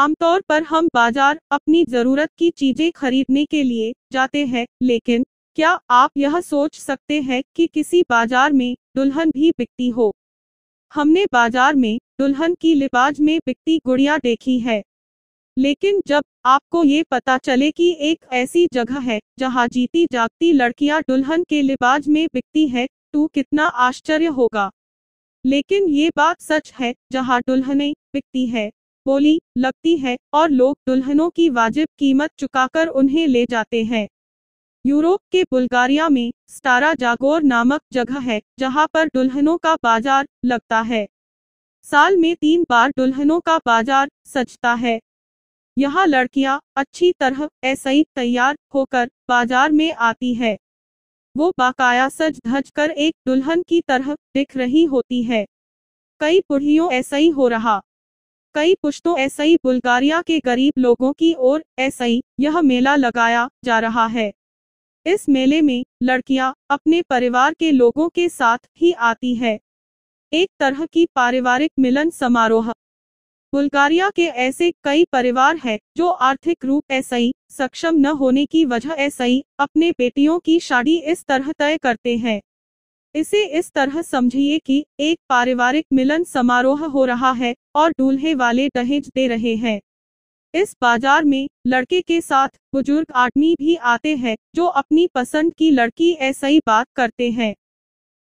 आमतौर पर हम बाज़ार अपनी ज़रूरत की चीज़ें खरीदने के लिए जाते हैं, लेकिन क्या आप यह सोच सकते हैं कि किसी बाज़ार में दुल्हन भी बिकती हो? हमने बाज़ार में दुल्हन की लिबाज में बिकती गुड़िया देखी है। लेकिन जब आपको ये पता चले कि एक ऐसी जगह है जहाँ जीती जागती लड़कियाँ दुल्हन के लिबाज में बिकती है तो कितना आश्चर्य होगा। लेकिन ये बात सच है जहाँ दुल्हनें बिकती है। बोली, लगती है, और लोग दुल्हनों की वाजिब कीमत चुकाकर उन्हें ले जाते हैं। यूरोप के बुल्गारिया में स्टारा जागोर नामक जगह है, जहाँ पर दुल्हनों का बाज़ार लगता है। साल में तीन बार दुल्हनों का बाज़ार सजता है। यहाँ लड़कियाँ अच्छी तरह ऐसा ही तैयार होकर बाज़ार में आती है। वो बाकाया सज धज कर एक दुल्हन की तरह दिख रही होती है। कई बुढ़ियों ऐसा ही हो रहा। कई पुश्तों ही बुल्गारिया के गरीब लोगों की ओर ही यह मेला लगाया जा रहा है। इस मेले में लड़कियाँ अपने परिवार के लोगों के साथ ही आती है। एक तरह की पारिवारिक मिलन समारोह। बुल्गारिया के ऐसे कई परिवार हैं जो आर्थिक रूप ऐसा ही सक्षम न होने की वजह ऐसा ही अपने बेटियों की शादी इस तरह तय करते हैं। इसे इस तरह समझिए कि एक पारिवारिक मिलन समारोह हो रहा है और दूल्हे वाले दहेज दे रहे हैं। इस बाज़ार में लड़के के साथ बुज़ुर्ग आदमी भी आते हैं जो अपनी पसंद की लड़की ऐसा ही बात करते हैं।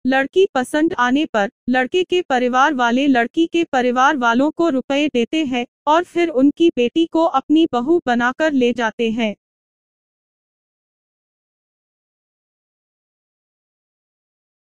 लड़की पसंद आने पर लड़के के परिवार वाले लड़की के परिवार वालों को रुपए देते हैं और फिर उनकी बेटी को अपनी बहू बनाकर ले जाते हैं।